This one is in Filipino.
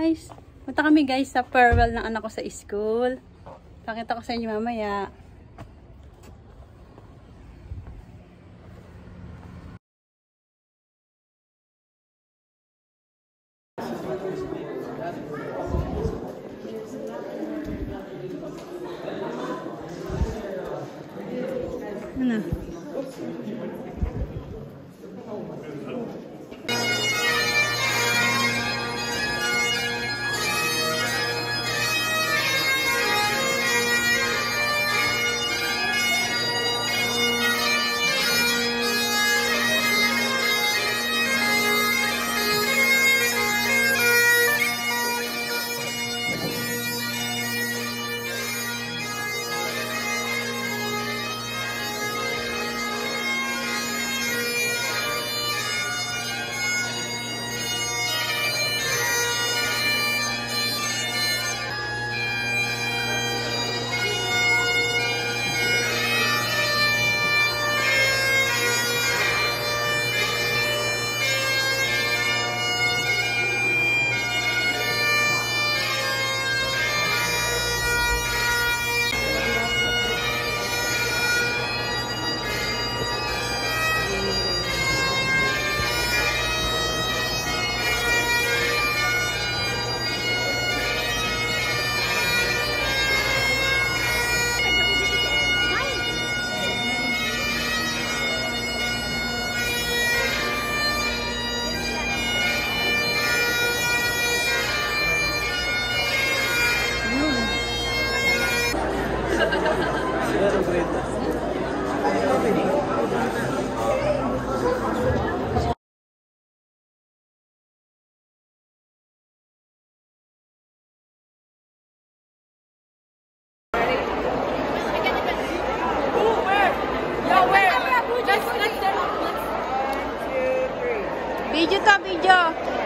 guys. Punta kami guys sa farewell ng anak ko sa school. Pakita ko sa inyo mamaya. Ano? Ide tam, ide.